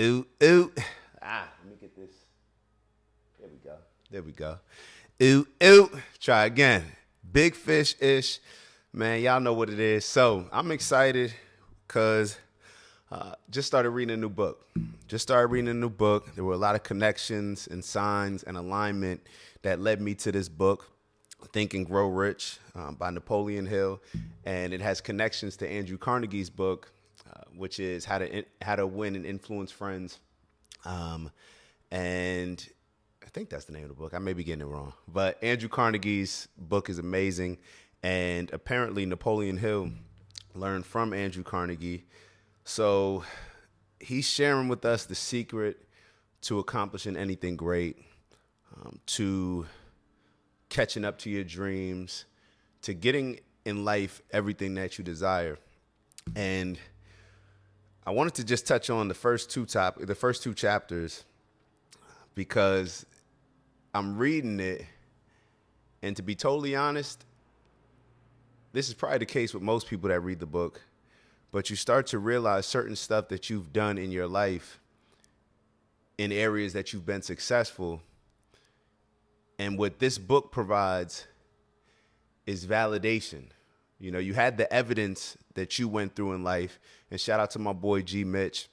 Ooh, ooh. Ah, let me get this. There we go. There we go. Ooh, ooh. Try again. Big fish ish. Man, y'all know what it is. So I'm excited because uh, just started reading a new book. Just started reading a new book. There were a lot of connections and signs and alignment that led me to this book. Think and Grow Rich um, by Napoleon Hill, and it has connections to Andrew Carnegie's book, uh, which is how to how to win and influence friends. Um, and I think that's the name of the book. I may be getting it wrong, but Andrew Carnegie's book is amazing, and apparently Napoleon Hill learned from Andrew Carnegie. So he's sharing with us the secret to accomplishing anything great, um, to catching up to your dreams, to getting in life everything that you desire. And I wanted to just touch on the first two top the first two chapters because I'm reading it and to be totally honest, this is probably the case with most people that read the book, but you start to realize certain stuff that you've done in your life in areas that you've been successful and what this book provides is validation. You know, you had the evidence that you went through in life. And shout out to my boy G Mitch.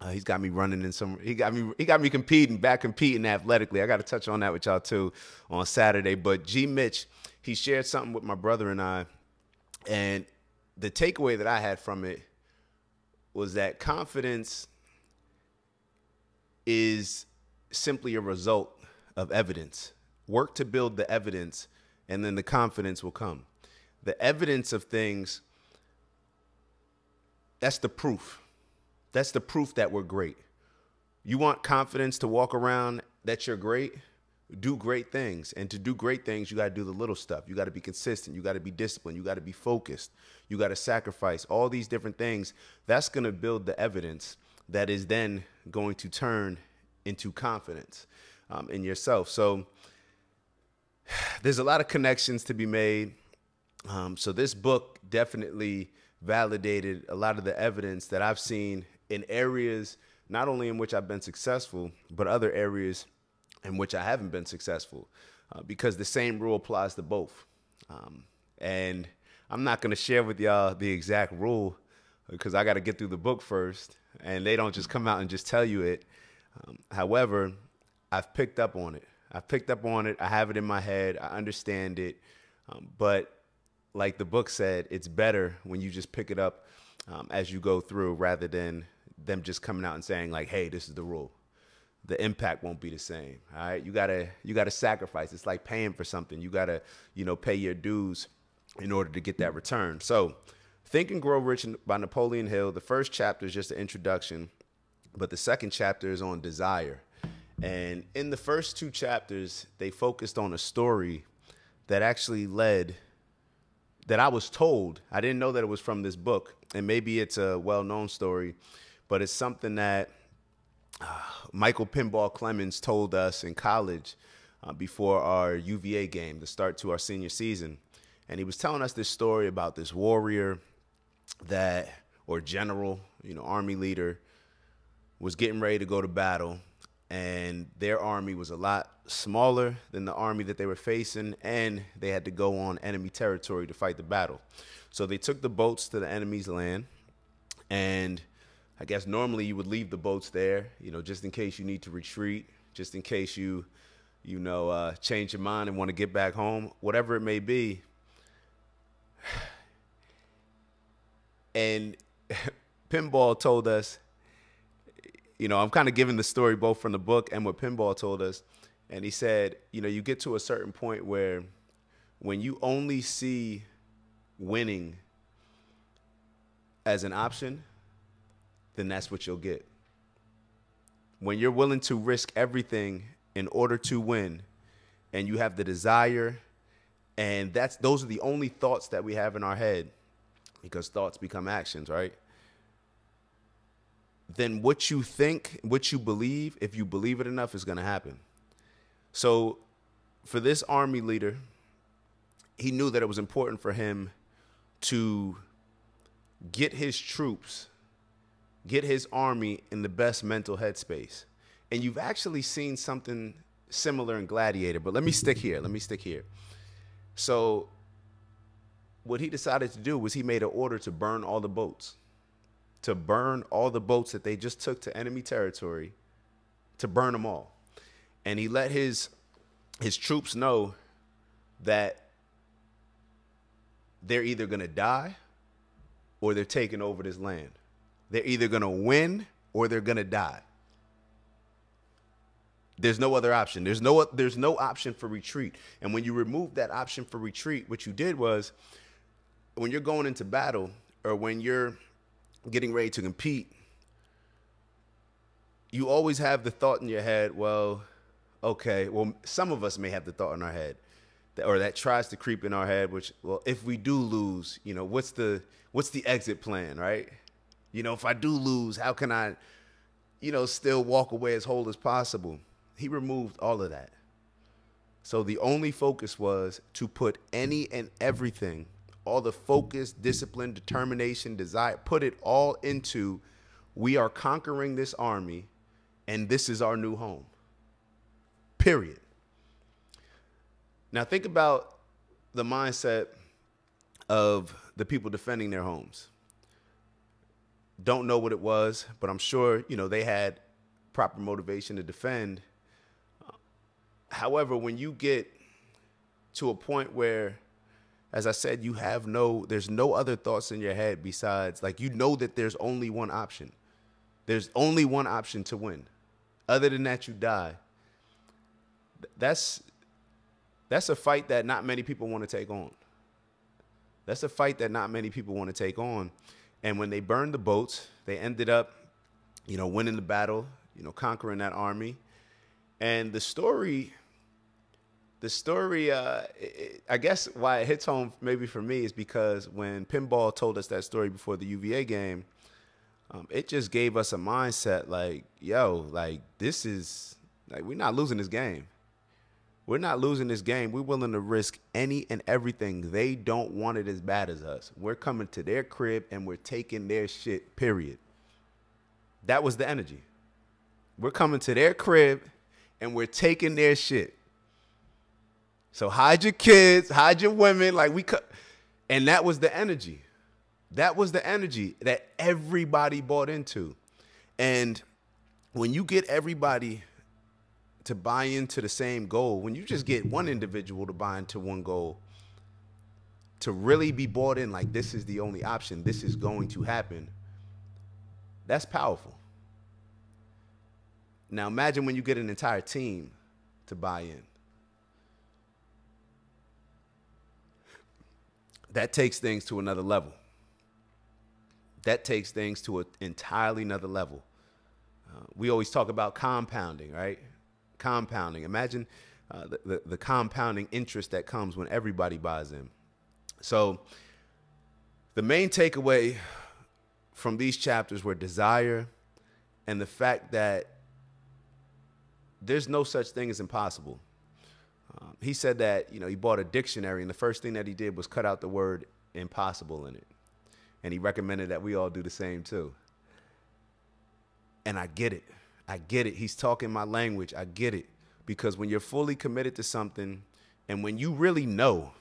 Uh, he's got me running in some. He got me. He got me competing, back competing athletically. I got to touch on that with y'all too on Saturday. But G Mitch, he shared something with my brother and I, and the takeaway that I had from it was that confidence is simply a result of evidence. Work to build the evidence, and then the confidence will come. The evidence of things, that's the proof. That's the proof that we're great. You want confidence to walk around that you're great? Do great things. And to do great things, you got to do the little stuff. You got to be consistent. You got to be disciplined. You got to be focused. You got to sacrifice all these different things. That's going to build the evidence that is then going to turn into confidence um, in yourself. So, there's a lot of connections to be made. Um, so this book definitely validated a lot of the evidence that I've seen in areas not only in which I've been successful, but other areas in which I haven't been successful, uh, because the same rule applies to both. Um, and I'm not going to share with y'all the exact rule because I got to get through the book first, and they don't just come out and just tell you it. Um, however, I've picked up on it. I've picked up on it. I have it in my head. I understand it. Um, but like the book said, it's better when you just pick it up um, as you go through rather than them just coming out and saying like, "Hey, this is the rule." The impact won't be the same. All right, you gotta you gotta sacrifice. It's like paying for something. You gotta you know pay your dues in order to get that return. So, Think and Grow Rich by Napoleon Hill. The first chapter is just an introduction, but the second chapter is on desire. And in the first two chapters, they focused on a story that actually led, that I was told. I didn't know that it was from this book. And maybe it's a well known story, but it's something that uh, Michael Pinball Clemons told us in college uh, before our UVA game, the start to our senior season. And he was telling us this story about this warrior that, or general, you know, army leader, was getting ready to go to battle and their army was a lot smaller than the army that they were facing, and they had to go on enemy territory to fight the battle. So they took the boats to the enemy's land, and I guess normally you would leave the boats there, you know, just in case you need to retreat, just in case you, you know, uh, change your mind and want to get back home, whatever it may be. And Pinball told us you know, I'm kind of giving the story both from the book and what Pinball told us. And he said, you know, you get to a certain point where when you only see winning as an option, then that's what you'll get. When you're willing to risk everything in order to win and you have the desire and that's those are the only thoughts that we have in our head because thoughts become actions, right? Then what you think, what you believe, if you believe it enough, is going to happen. So, for this army leader, he knew that it was important for him to get his troops get his army in the best mental headspace. And you've actually seen something similar in Gladiator, but let me stick here. Let me stick here. So, what he decided to do was he made an order to burn all the boats, to burn all the boats that they just took to enemy territory, to burn them all. And he let his his troops know that they're either going to die or they're taking over this land. They're either going to win or they're going to die. There's no other option. There's no there's no option for retreat. And when you remove that option for retreat, what you did was when you're going into battle or when you're getting ready to compete, you always have the thought in your head, well, okay, well, some of us may have the thought in our head that, or that tries to creep in our head, which, well, if we do lose, you know, what's the, what's the exit plan, right? You know, if I do lose, how can I, you know, still walk away as whole as possible? He removed all of that. So the only focus was to put any and everything, all the focus, discipline, determination, desire, put it all into we are conquering this army and this is our new home. Period. Now think about the mindset of the people defending their homes. Don't know what it was, but I'm sure, you know, they had proper motivation to defend. However, when you get to a point where as I said, you have no, there's no other thoughts in your head besides, like, you know that there's only one option. There's only one option to win. Other than that, you die. That's that's a fight that not many people want to take on. That's a fight that not many people want to take on. And when they burned the boats, they ended up, you know, winning the battle, you know, conquering that army. And the story, the story, uh, it, I guess why it hits home maybe for me is because when Pinball told us that story before the UVA game, um, it just gave us a mindset like, yo, like this is like we're not losing this game. We're not losing this game. We're willing to risk any and everything. They don't want it as bad as us. We're coming to their crib and we're taking their shit, period. That was the energy. We're coming to their crib and we're taking their shit. So hide your kids, hide your women, like we cut. And that was the energy. That was the energy that everybody bought into. And when you get everybody to buy into the same goal, when you just get one individual to buy into one goal, to really be bought in like this is the only option, this is going to happen, that's powerful. Now imagine when you get an entire team to buy in. That takes things to another level. That takes things to an entirely another level. Uh, we always talk about compounding, right? compounding. Imagine uh, the, the, the compounding interest that comes when everybody buys in. So, the main takeaway from these chapters were desire and the fact that there's no such thing as impossible. Um, he said that you know he bought a dictionary and the first thing that he did was cut out the word impossible in it, and he recommended that we all do the same too. And I get it. I get it. He's talking my language. I get it. Because when you're fully committed to something and when you really know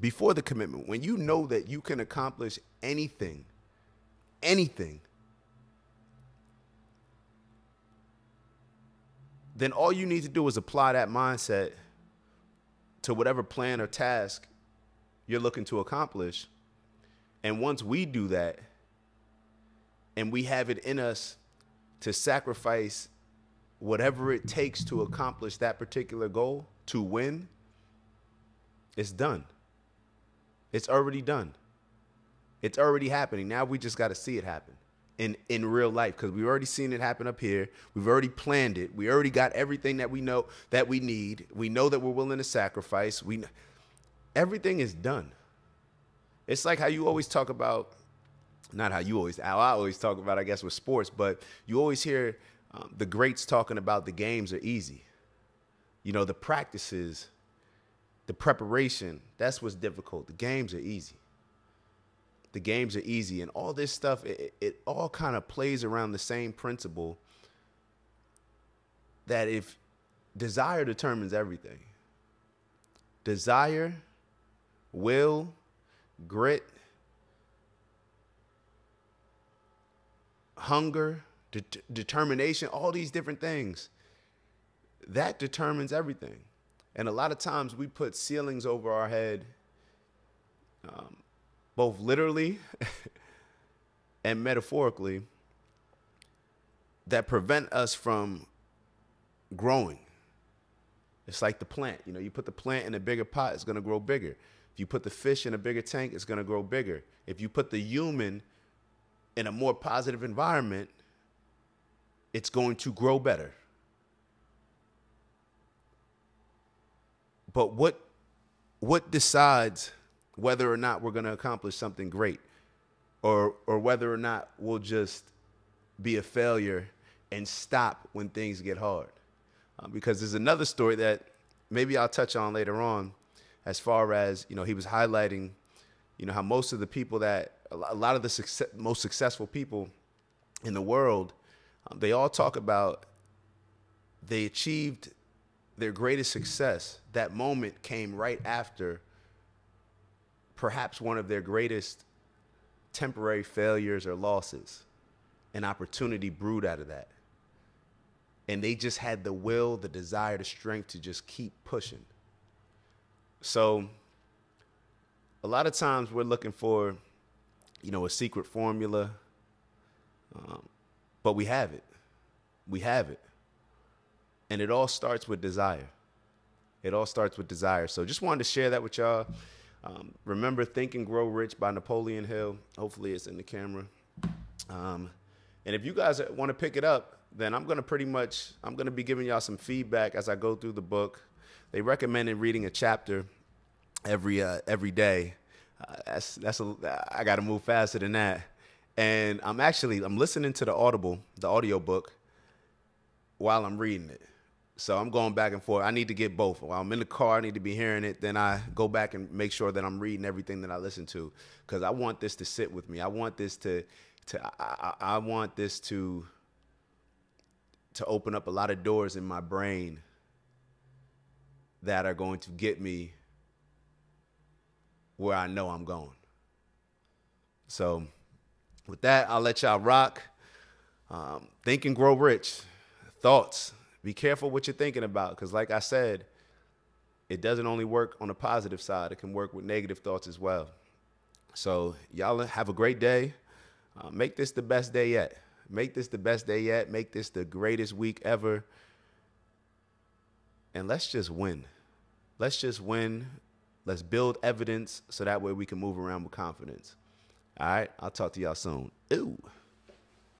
before the commitment, when you know that you can accomplish anything, anything, then all you need to do is apply that mindset to whatever plan or task you're looking to accomplish. And once we do that and we have it in us to sacrifice whatever it takes to accomplish that particular goal, to win, it's done. It's already done. It's already happening. Now we just got to see it happen in in real life because we've already seen it happen up here. We've already planned it. We already got everything that we know that we need. We know that we're willing to sacrifice. We everything is done. It's like how you always talk about not how you always, how I always talk about, I guess, with sports, but you always hear um, the greats talking about the games are easy. You know, the practices, the preparation, that's what's difficult. The games are easy. The games are easy, and all this stuff. It, it all kind of plays around the same principle that if desire determines everything, desire, will, grit, hunger, de- determination, all these different things, that determines everything. And a lot of times we put ceilings over our head, um, both literally and metaphorically, that prevent us from growing. It's like the plant. You know, you put the plant in a bigger pot, it's going to grow bigger. If you put the fish in a bigger tank, it's going to grow bigger. If you put the human in a more positive environment, it's going to grow better. But what what decides whether or not we're going to accomplish something great or or whether or not we'll just be a failure and stop when things get hard? Uh, because there's another story that maybe I'll touch on later on as far as, you know, he was highlighting, you know, how most of the people that a lot of the success, most successful people in the world, um, they all talk about they achieved their greatest success. That moment came right after perhaps one of their greatest temporary failures or losses. An opportunity brewed out of that. And they just had the will, the desire, the strength to just keep pushing. So, a lot of times we're looking for you know, a secret formula. Um, but we have it. We have it. And it all starts with desire. It all starts with desire. So just wanted to share that with y'all. Um, remember Think and Grow Rich by Napoleon Hill. Hopefully it's in the camera. Um, and if you guys want to pick it up, then I'm going to pretty much, I'm going to be giving y'all some feedback as I go through the book. They recommended reading a chapter every, uh, every day that's that's a I got to move faster than that. And I'm actually I'm listening to the Audible, the audio book, while I'm reading it. So I'm going back and forth. I need to get both. While I'm in the car, I need to be hearing it. Then I go back and make sure that I'm reading everything that I listen to, because I want this to sit with me. I want this to to I, I want this to to open up a lot of doors in my brain that are going to get me where I know I'm going. So, with that, I'll let y'all rock. Um, think and grow rich. Thoughts. Be careful what you're thinking about because, like I said, it doesn't only work on the positive side, it can work with negative thoughts as well. So, y'all have a great day. Uh, make this the best day yet. Make this the best day yet. Make this the greatest week ever. And let's just win. Let's just win. Let's build evidence so that way we can move around with confidence. All right. I'll talk to y'all soon. Ooh.